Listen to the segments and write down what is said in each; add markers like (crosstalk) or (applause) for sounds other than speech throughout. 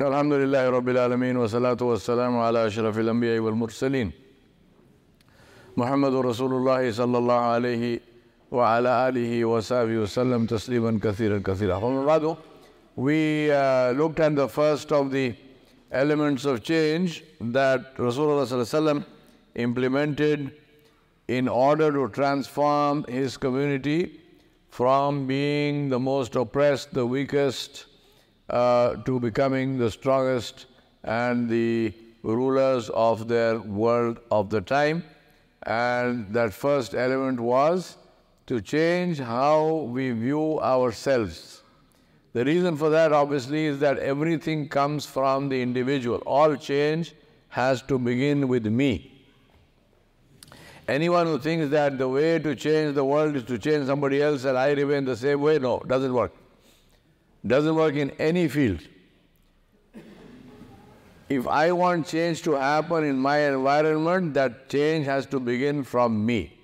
الحمد لله رب العالمين والصلاة والسلام على أشرف الأنبياء والمرسلين محمد رسول الله صلى الله عليه وعلى آله وصحبه وسلم تسليما كثيرا كثيرا From بعد we uh, looked at the first of the elements of change that Rasulullah صلى الله عليه وسلم implemented in order to transform his community from being the most oppressed, the weakest, uh, to becoming the strongest and the rulers of their world of the time. And that first element was to change how we view ourselves. The reason for that, obviously, is that everything comes from the individual. All change has to begin with me. Anyone who thinks that the way to change the world is to change somebody else and I remain the same way, no, doesn't work. Doesn't work in any field. If I want change to happen in my environment, that change has to begin from me.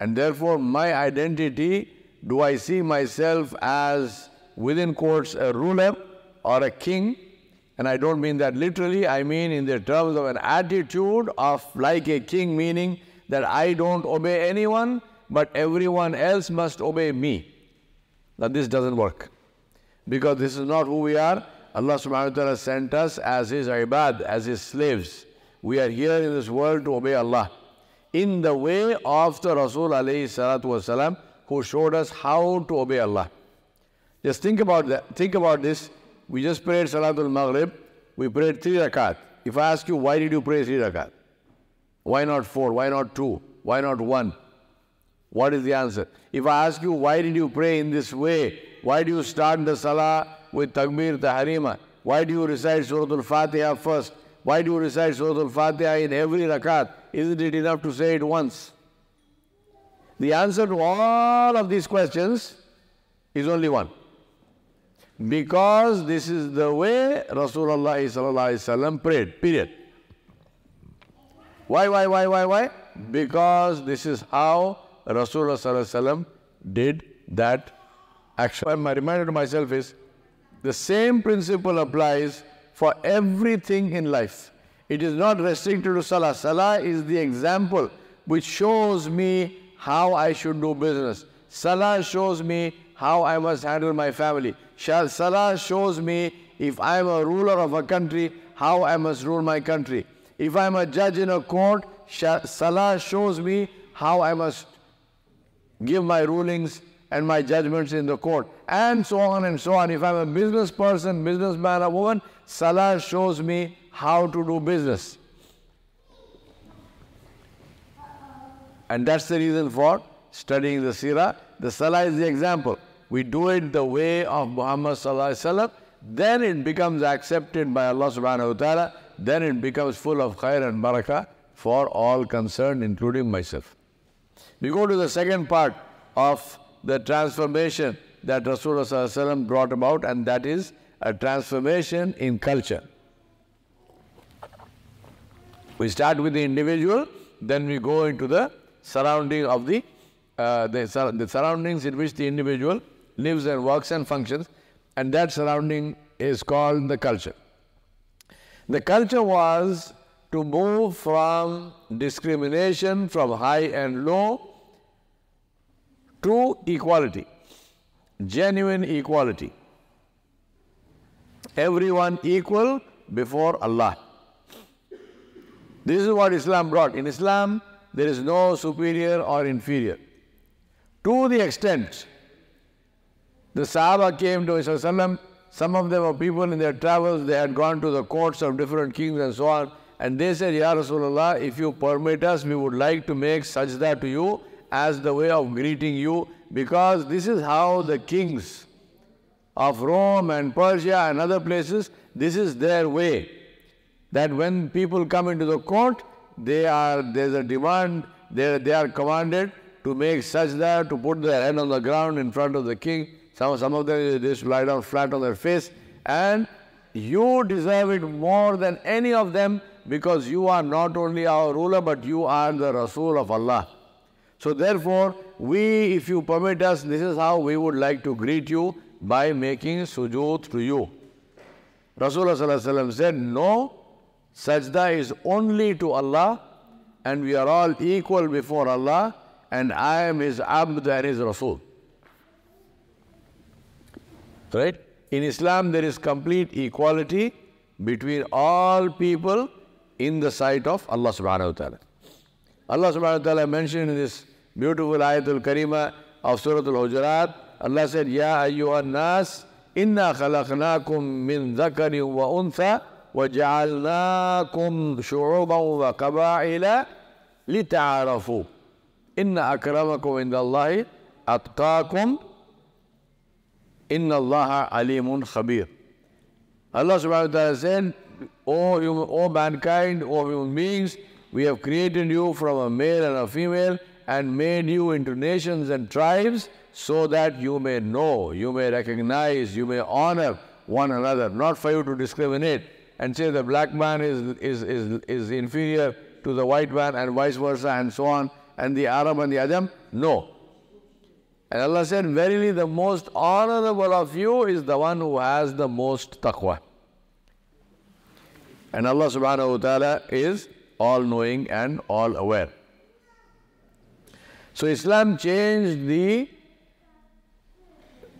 And therefore, my identity do I see myself as, within quotes, a ruler or a king? And I don't mean that literally, I mean in the terms of an attitude of like a king, meaning that I don't obey anyone, but everyone else must obey me. Now, this doesn't work because this is not who we are. Allah subhanahu wa ta'ala sent us as His ibad, as His slaves. We are here in this world to obey Allah. In the way of the Rasul alayhi salatu wasalam, who showed us how to obey Allah. Just think about that. Think about this. We just prayed Salatul Maghrib. We prayed three rakat. If I ask you, why did you pray three rakat? Why not four? Why not two? Why not one? What is the answer? If I ask you, why did you pray in this way? Why do you start the salah with takbir tahrima? Why do you recite Surah Al-Fatiha first? Why do you recite Surah Al-Fatiha in every rakat? Isn't it enough to say it once? The answer to all of these questions is only one. Because this is the way Rasulullah prayed, period. Why, why, why, why, why? Because this is how Rasulullah did that action. My reminder to myself is the same principle applies for everything in life. It is not restricted to Salah. Salah is the example which shows me how I should do business. Salah shows me how I must handle my family. Salah shows me if I am a ruler of a country, how I must rule my country. If I am a judge in a court, Salah shows me how I must give my rulings and my judgments in the court, and so on and so on. If I'm a business person, businessman, or woman, Salah shows me how to do business. And that's the reason for studying the Sirah. The Salah is the example. We do it the way of Muhammad Sallallahu then it becomes accepted by Allah subhanahu wa ta'ala, then it becomes full of khair and barakah for all concerned, including myself. We go to the second part of the transformation that Rasulullah brought about, and that is a transformation in culture. We start with the individual, then we go into the surrounding of the, uh, the, the surroundings in which the individual lives and works and functions, and that surrounding is called the culture. The culture was to move from discrimination from high and low to equality, genuine equality. Everyone equal before Allah. This is what Islam brought. In Islam, there is no superior or inferior. To the extent the Sahaba came to Islam, some of them were people in their travels, they had gone to the courts of different kings and so on, and they said, Ya Rasulullah, if you permit us, we would like to make sajda to you as the way of greeting you, because this is how the kings of Rome and Persia and other places, this is their way. That when people come into the court, they are there's a demand, they, they are commanded to make sajda, to put their head on the ground in front of the king. Some, some of them they just lie down flat on their face, and you deserve it more than any of them because you are not only our ruler, but you are the Rasul of Allah. So therefore, we, if you permit us, this is how we would like to greet you by making sujood to you. Rasulullah said, No, sajda is only to Allah, and we are all equal before Allah, and I am His abd and His Rasul. Right? In Islam, there is complete equality between all people in the sight of Allah subhanahu wa ta'ala. Allah subhanahu wa ta'ala mentioned in this beautiful ayatul karima of Surah Al-Hujurat, Allah said, Ya ayyuhan nas, inna khalaqnakum min dhakarin wa untha وجعلناكم شعوبا وقبائل لتعارفوا إن أكرمكم عند الله أتقاكم إن الله عليم خبير Allah subhanahu wa ta'ala said, O, human, o mankind, O human beings, we have created you from a male and a female and made you into nations and tribes so that you may know, you may recognize, you may honor one another, not for you to discriminate and say the black man is, is, is, is inferior to the white man and vice versa and so on, and the Arab and the Ajam. No. And Allah said, Verily the most honorable of you is the one who has the most taqwa. And Allah subhanahu wa ta'ala is all knowing and all aware. So Islam changed the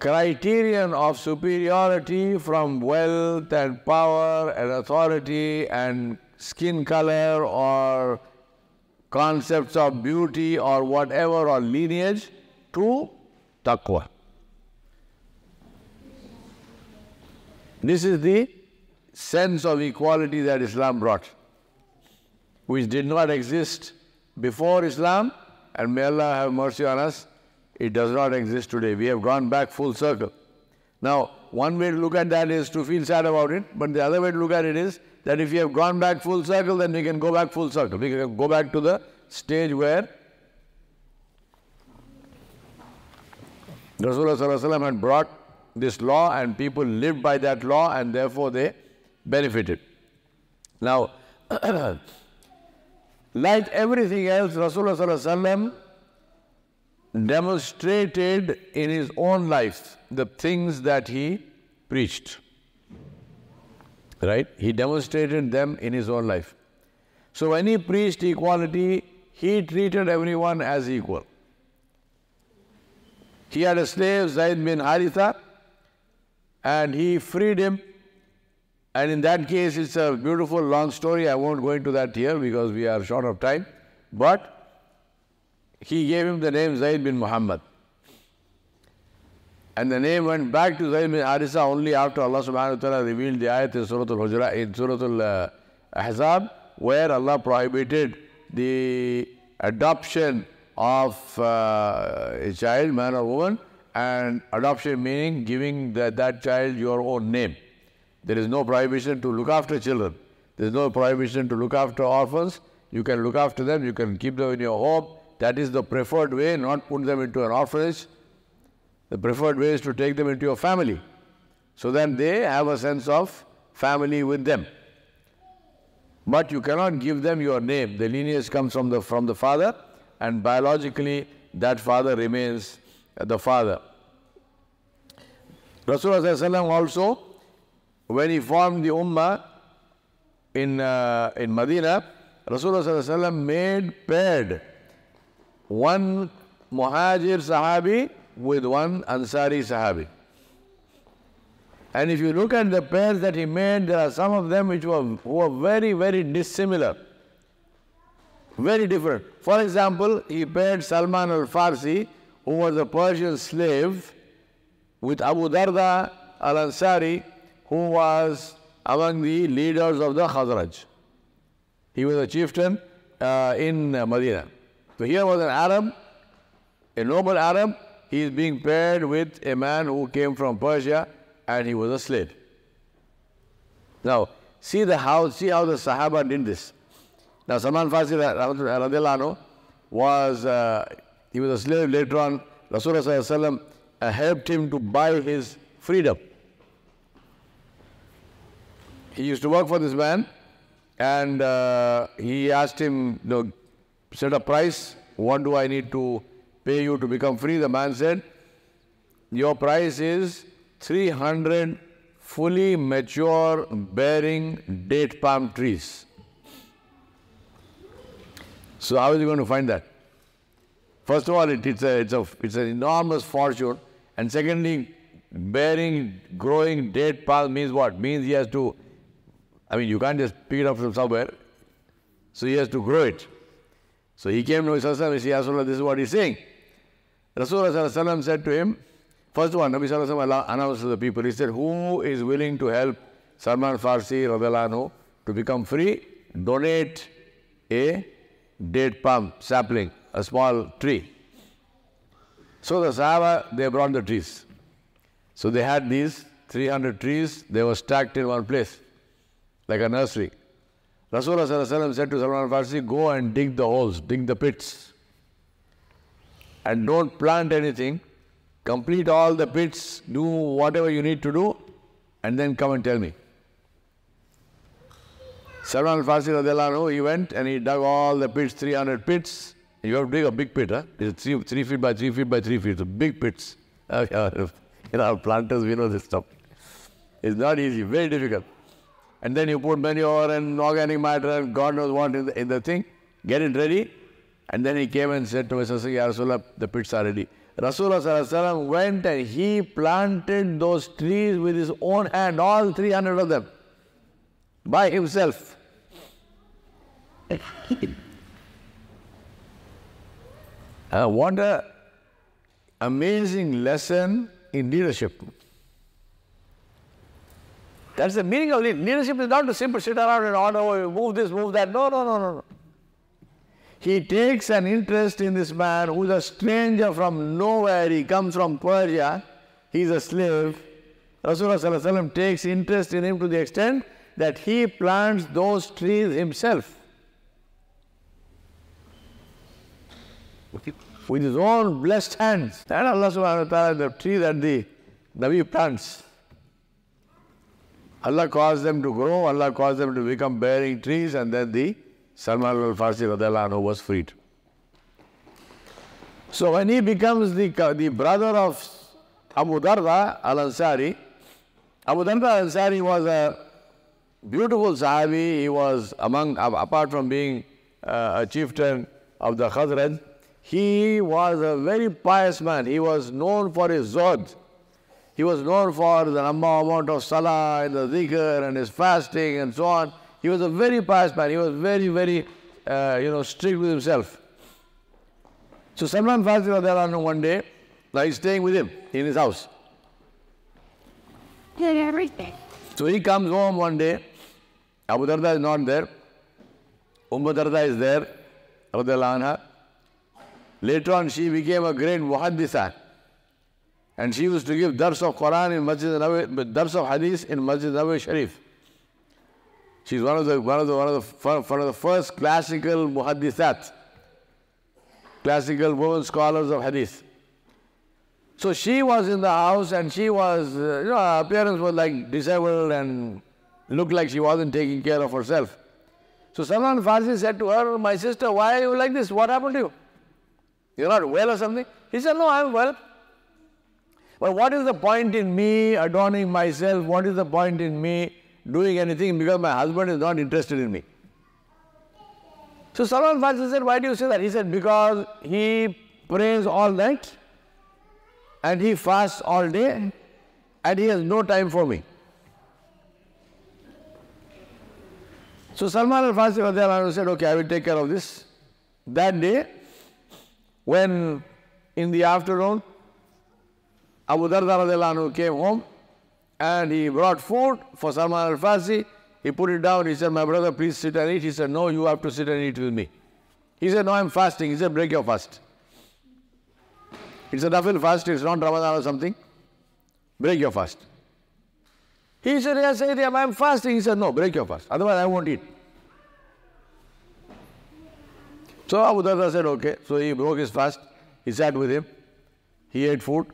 criterion of superiority from wealth and power and authority and skin color or concepts of beauty or whatever or lineage to taqwa. This is the sense of equality that Islam brought, which did not exist before Islam, and may Allah have mercy on us, it does not exist today. We have gone back full circle. Now, one way to look at that is to feel sad about it, but the other way to look at it is that if you have gone back full circle, then we can go back full circle. We can go back to the stage where Rasulullah had brought this law and people lived by that law and therefore they benefited. Now, (clears throat) like everything else, Rasulullah demonstrated in his own life the things that he preached. Right? He demonstrated them in his own life. So when he preached equality, he treated everyone as equal. He had a slave, Zaid bin Haritha, and he freed him. And in that case, it's a beautiful long story. I won't go into that here because we are short of time. But he gave him the name Zaid bin Muhammad. And the name went back to Zayd bin Harisa only after Allah subhanahu wa ta'ala revealed the ayat in Surah Al-Hujurat, in Surah Al-Ahzab, where Allah prohibited the adoption of uh, a child, man or woman, and adoption meaning giving that, that child your own name. There is no prohibition to look after children. There is no prohibition to look after orphans. You can look after them, you can keep them in your home. That is the preferred way, not put them into an orphanage the preferred way is to take them into your family so that they have a sense of family with them. But you cannot give them your name. The lineage comes from the, from the father, and biologically, that father remains the father. Rasulullah also, when he formed the Ummah in, uh, in Medina, Rasulullah made paired one Muhajir Sahabi with one Ansari Sahabi. And if you look at the pairs that he made, there are some of them which were, were very, very dissimilar. Very different. For example, he paired Salman al Farsi, who was a Persian slave, with Abu Darda al Ansari, who was among the leaders of the Khazraj. He was a chieftain uh, in Medina. So here was an Arab, a noble Arab, he is being paired with a man who came from Persia and he was a slave. Now, see the how see how the Sahaba did this. Now Salman Farsi was uh, he was a slave later on. Rasulullah uh, helped him to buy his freedom. He used to work for this man and uh, he asked him, you know, set a price, what do I need to pay you to become free. The man said, Your price is 300 fully mature bearing date palm trees. So how is he going to find that? First of all, it, it's, a, it's, a, it's an enormous fortune. And secondly, bearing, growing date palm means what? Means he has to, I mean, you can't just pick it up from somewhere. So he has to grow it. So he came to Rasulullah and he said, Rasulullah, this is what he's saying. Rasulullah said to him, first one, Nabi Sallallahu announced to the people, he said, who is willing to help Salman Farsi anhu, to become free? Donate a date palm sapling, a small tree. So the Sahaba, they brought the trees. So they had these 300 trees, they were stacked in one place, like a nursery. Rasulullah said to Salman al-Farsi, go and dig the holes, dig the pits. And don't plant anything. Complete all the pits, do whatever you need to do, and then come and tell me. Salman Al Farsi, he went and he dug all the pits, 300 pits. You have to dig a big pit, huh? It's three, three feet by three feet by three feet. It's big pits. (laughs) you know, planters, we know this stuff. It's not easy, very difficult and then you put manure and organic matter and God knows what in the, in the thing, get it ready. And then he came and said to Mr. Ya Rasulullah, the pits are ready. Rasulullah went and he planted those trees with his own hand, all 300 of them, by himself. uh, what a amazing lesson in leadership. That's the meaning of leadership. Leadership is not to simply sit around and order, oh, move this, move that. No, no, no, no, no. He takes an interest in this man who's a stranger from nowhere. He comes from Persia. He's a slave. Rasulullah takes interest in him to the extent that he plants those trees himself. With his own blessed hands. And Allah subhanahu wa ta'ala, the tree that the Nabi plants. Allah caused them to grow, Allah caused them to become bearing trees, and then the Salman al Farsi was freed. So when he becomes the, the brother of Abu Darda al Ansari, Abu Darda al Ansari was a beautiful Sahabi. He was among, apart from being uh, a chieftain of the Khazraj, he was a very pious man. He was known for his zuhd. He was known for the amount of salah and the zikr and his fasting and so on. He was a very pious man. He was very, very, uh, you know, strict with himself. So Salman Farsi one day, like he's staying with him in his house. Everything. So he comes home one day. Abu Darda is not there. Umm Darda is there. Later on, she became a great muhaddisa. And she used to give dars of Quran in Masjid Nabawi, dars of Hadith in Masjid Nabawi Sharif. She's one of the one of the one of the one of the first classical muhaddithat, classical women scholars of Hadith. So she was in the house and she was, uh, you know, her appearance was like disabled and looked like she wasn't taking care of herself. So Salman Farsi said to her, My sister, why are you like this? What happened to you? You're not well or something? He said, No, I'm well. But what is the point in me adorning myself? What is the point in me doing anything because my husband is not interested in me? So Salman Farsi said, Why do you say that? He said, Because he prays all night and he fasts all day and he has no time for me. So Salman al Farsi said, Okay, I will take care of this. That day, when in the afternoon Abu Darda came home and he brought food for Salman al Farsi. He put it down. He said, My brother, please sit and eat. He said, No, you have to sit and eat with me. He said, No, I'm fasting. He said, Break your fast. It's a nafil fast, it's not Ramadan or something. Break your fast. He said, Yes, I'm fasting. He said, No, break your fast. Otherwise, I won't eat. So Abu Darda said, Okay. So he broke his fast. He sat with him. He ate food.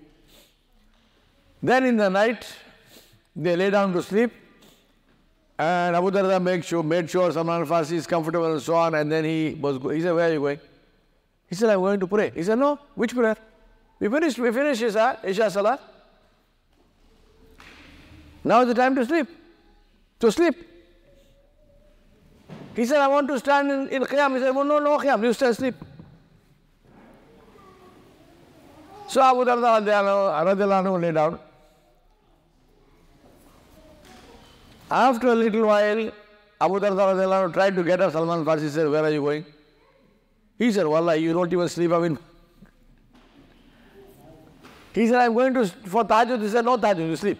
Then in the night, they lay down to sleep. And Abu Darda made sure, made sure Salman al-Farsi is comfortable and so on. And then he was, he said, where are you going? He said, I'm going to pray. He said, no, which prayer? We finished, we finished Isha, Isha Salah. Now is the time to sleep. To sleep. He said, I want to stand in, in Qiyam. He said, well, no, no Qiyam, you stay asleep. So Abu Darda radiallahu lay down. After a little while, Abu Darda tried to get up. Salman Farsi said, Where are you going? He said, Wallah, you don't even sleep. I mean, he said, I'm going to for Tahajjud. He said, No Tahajjud, you sleep.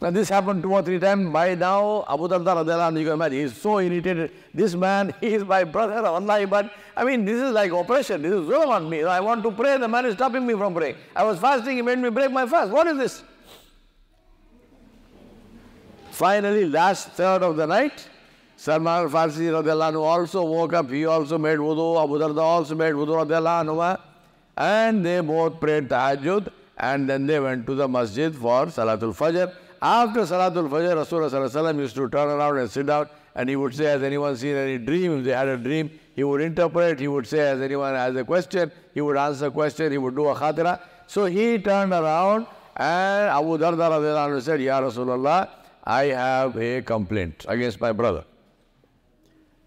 Now this happened two or three times. By now, Abu Darda you can imagine, he's so irritated. This man, (laughs) he is my brother, Allah, but I mean, this is like oppression. This is zulm on me. I want to pray, the man is stopping me from praying. I was fasting, he made me break my fast. What is this? Finally, last third of the night, Salman al-Farsi also woke up. He also made wudu. Abu Darda also made wudu And they both prayed tahajjud and then they went to the masjid for Salatul Fajr. After Salatul Fajr, Rasulullah used to turn around and sit down and he would say, Has anyone seen any dream? If they had a dream, he would interpret, he would say, Has anyone has a question? He would answer a question, he would do a khatira. So he turned around and Abu Darda said, Ya Rasulullah, I have a complaint against my brother.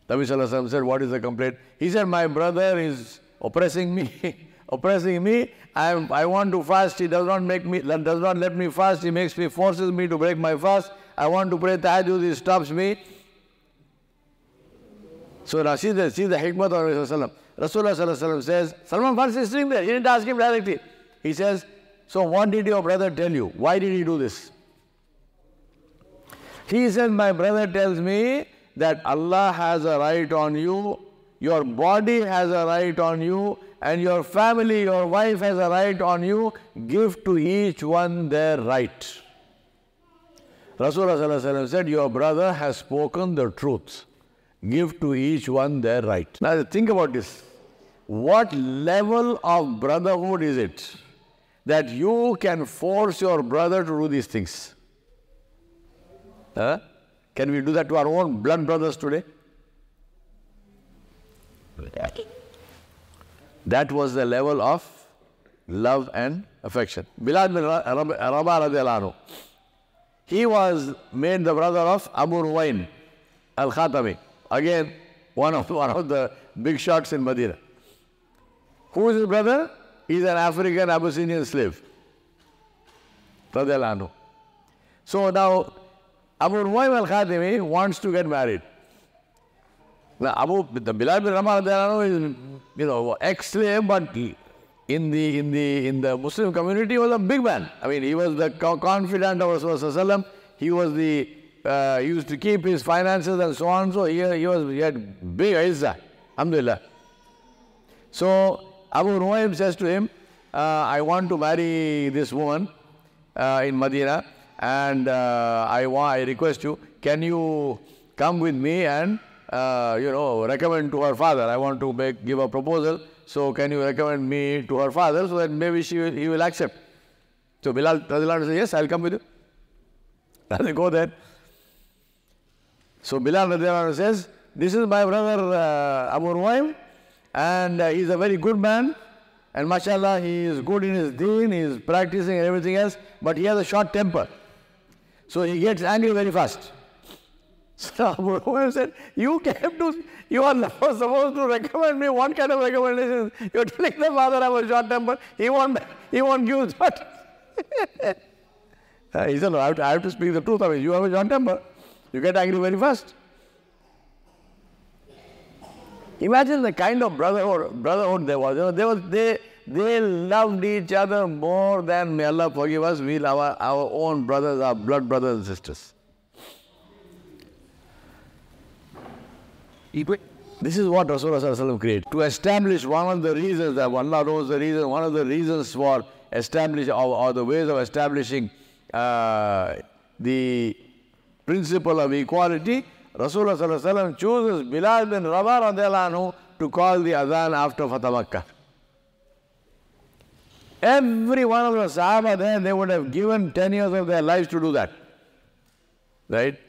Nabi said, What is the complaint? He said, My brother is oppressing me. (laughs) oppressing me. I, I want to fast. He does not make me, does not let me fast. He makes me, forces me to break my fast. I want to pray tahajjud. He stops me. So now see the, see the hikmah of Rasulullah. Rasulullah says, Salman Farsi is sitting there. He didn't ask him directly. He says, So what did your brother tell you? Why did he do this? He says, My brother tells me that Allah has a right on you, your body has a right on you, and your family, your wife has a right on you, give to each one their right. Rasulullah said, Your brother has spoken the truth. Give to each one their right. Now think about this. What level of brotherhood is it that you can force your brother to do these things? Huh? Can we do that to our own blood brothers today? That was the level of love and affection. Bilal bin Rabah he was made the brother of Abu Ruwaim al-Khatami. Again, one of, one of the big shots in Medina. Who is his brother? He's an African Abyssinian slave. So now, Abu Ruwaim al-Khatami wants to get married. Now, Abu, the Bilal bin Rabah is, you know, ex-slave, but in the, in, the, in the Muslim community was a big man. I mean, he was the confidant of Rasulullah He was the, uh, he used to keep his finances and so on. So he, he was, he had big izzah. Alhamdulillah. So Abu Ruwaim says to him, uh, I want to marry this woman uh, in Medina and uh, I, want, I request you, can you come with me and uh, you know, recommend to her father. I want to make, give a proposal. So can you recommend me to her father so that maybe she will, he will accept. So Bilal says, yes, I'll come with you. (laughs) And they go there. So Bilal says, this is my brother uh, Abu Ruwaim and uh, he's a very good man and mashallah he is good in his deen, he is practicing and everything else, but he has a short temper. So he gets angry very fast. (laughs) So (laughs) Abu Umar said, You came to, you are supposed to recommend me what kind of recommendation? You're telling the father I was short temper. He won't, he won't give what? (laughs) uh, he said, no, I have, to, I have to speak the truth. I mean, you have a short temper. You get angry very fast. Imagine the kind of brotherhood, brotherhood there was. You know, they, was they, they loved each other more than, may Allah forgive us, we love our, our own brothers, our blood brothers and sisters. This is what Rasulullah created. To establish one of the reasons that Allah knows the reason, one of the reasons for establishing or, or, the ways of establishing uh, the principle of equality, Rasulullah chooses Bilal bin Rabah to call the adhan after Fatah Makkah. Every one of the Sahaba there, they would have given 10 years of their lives to do that. Right?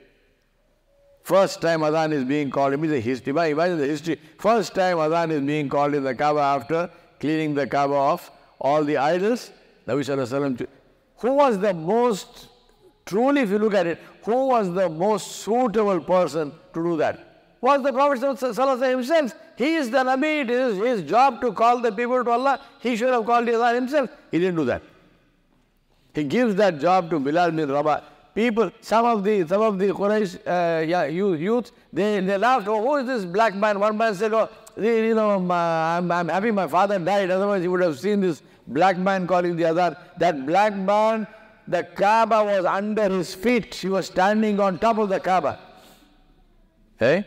First time Adhan is being called, it means the history. Imagine the history. First time Adhan is being called in the Kaaba after cleaning the Kaaba of all the idols. Nabi Who was the most Truly, if you look at it, who was the most suitable person to do that? Was the Prophet himself. He is the Nabi, it is his job to call the people to Allah. He should have called Allah himself. He didn't do that. He gives that job to Bilal bin Rabah. People, some of the some of the Quraysh uh, yeah, youth, they, they laughed, oh, who is this black man? One man said, oh, you know, um, uh, I'm, I'm happy my father died, otherwise he would have seen this black man calling the other. That black man, the Kaaba was under his feet. He was standing on top of the Kaaba. Hey?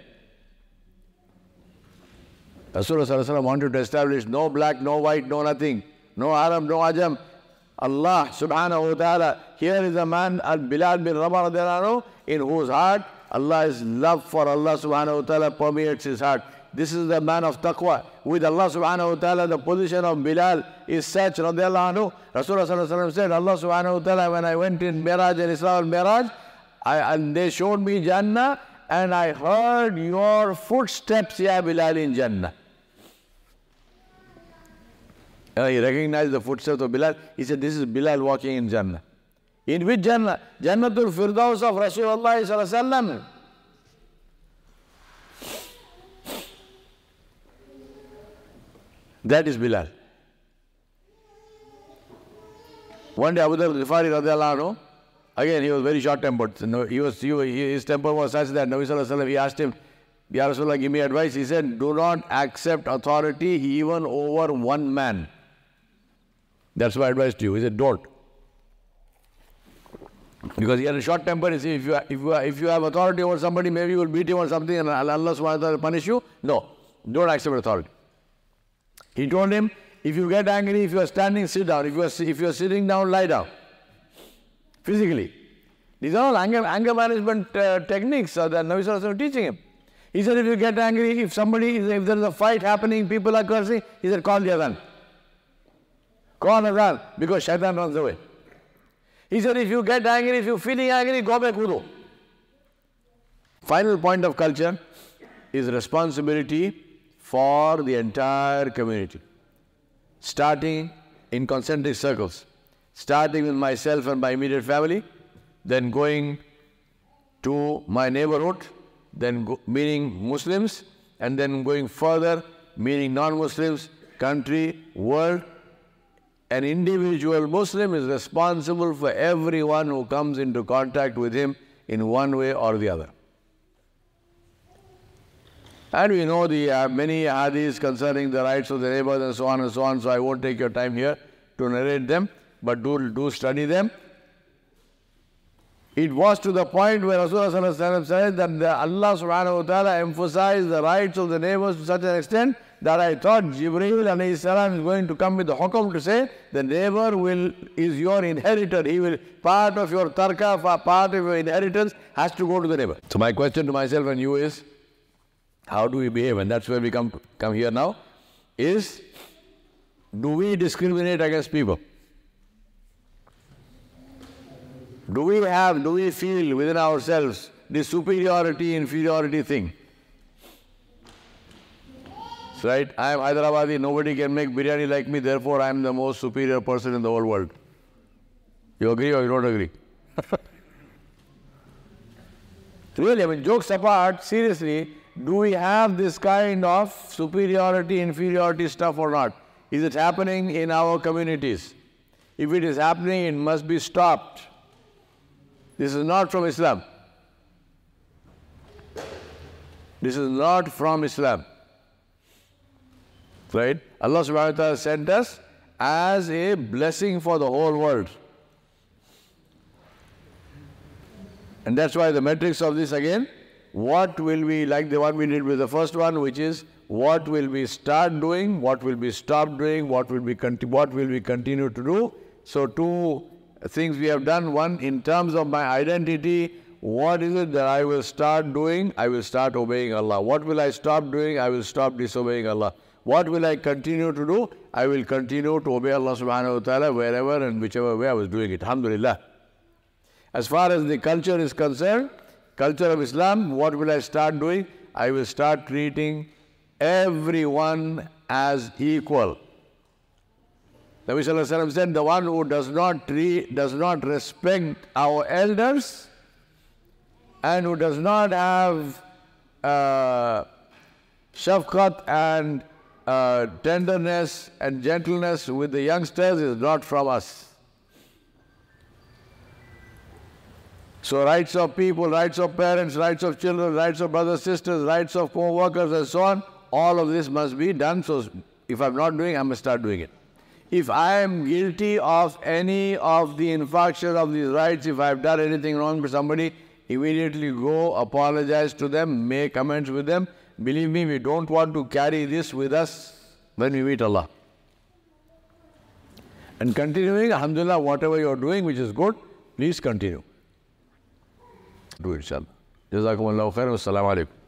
Rasulullah wanted to establish no black, no white, no nothing, no Arab, no Ajam. Allah subhanahu wa ta'ala, here is a man, Al-Bilal bin Rabah in whose heart Allah's love for Allah subhanahu wa ta'ala permeates his heart. This is the man of taqwa. With Allah subhanahu wa ta'ala, the position of Bilal is such, radiallahu anhu. Rasulullah said, Allah subhanahu wa ta'ala, when I went in Miraj and Isra al-Miraj, and they showed me Jannah, and I heard your footsteps, Ya Bilal, in Jannah. Uh, he recognized the footsteps of Bilal. He said, This is Bilal walking in Jannah. In which Jannah? Jannatul Firdaus of Rasulullah. That is Bilal. One day Abu Dhar Ghifari radiallahu again he was very short tempered. he was, he, his temper was such that Nabi Sallallahu he asked him, Ya Rasulullah, give me advice. He said, Do not accept authority even over one man. That's my advice to you. He said, don't. Because he had a short temper. He said, if you, if, you, if you have authority over somebody, maybe you will beat him or something and Allah subhanahu wa ta'ala punish you. No, don't accept authority. He told him, if you get angry, if you are standing, sit down. If you are, if you are sitting down, lie down. Physically. These are all anger, anger management uh, techniques uh, that Nabi Sallallahu teaching him. He said, if you get angry, if somebody, if there is a fight happening, people are cursing, he said, call the adhan. Call adhan, because shaitan runs away. He said, if you get angry, if you're feeling angry, go back wudu. Final point of culture is responsibility for the entire community. Starting in concentric circles. Starting with myself and my immediate family, then going to my neighborhood, then go, meaning Muslims, and then going further, meaning non-Muslims, country, world, an individual Muslim is responsible for everyone who comes into contact with him in one way or the other. And we know the uh, many hadiths concerning the rights of the neighbors and so on and so on, so I won't take your time here to narrate them, but do, do study them. It was to the point where Rasulullah said that Allah subhanahu wa ta'ala emphasized the rights of the neighbors to such an extent that I thought Jibreel alayhi is going to come with the hukum to say the neighbor will is your inheritor. He will part of your tarka, part of your inheritance has to go to the neighbor. So my question to myself and you is how do we behave? And that's where we come come here now. Is do we discriminate against people? Do we have, do we feel within ourselves the superiority inferiority thing? Right? I am Hyderabadi, nobody can make biryani like me, therefore I am the most superior person in the whole world. You agree or you don't agree? (laughs) really, I mean, jokes apart, seriously, do we have this kind of superiority, inferiority stuff or not? Is it happening in our communities? If it is happening, it must be stopped. This is not from Islam. This is not from Islam. Right? Allah subhanahu wa ta'ala sent us as a blessing for the whole world. And that's why the metrics of this again, what will we, like the one we did with the first one, which is what will we start doing, what will we stop doing, what will we, what will we continue to do. So two things we have done. One, in terms of my identity, what is it that I will start doing? I will start obeying Allah. What will I stop doing? I will stop disobeying Allah. What will I continue to do? I will continue to obey Allah subhanahu wa ta'ala wherever and whichever way I was doing it. Alhamdulillah. As far as the culture is concerned, culture of Islam, what will I start doing? I will start treating everyone as equal. Nabi Sallallahu said, the one who does not treat, does not respect our elders and who does not have uh, shafqat and uh, tenderness and gentleness with the youngsters is not from us. So rights of people, rights of parents, rights of children, rights of brothers, sisters, rights of co-workers and so on, all of this must be done. So if I'm not doing, I must start doing it. If I am guilty of any of the infraction of these rights, if I've done anything wrong to somebody, immediately go apologize to them, make amends with them. Believe me, we don't want to carry this with us when we meet Allah. And continuing, Alhamdulillah, whatever you're doing which is good, please continue. Do it, inshallah. Jazakumullahu khairan. Wassalamu alaikum.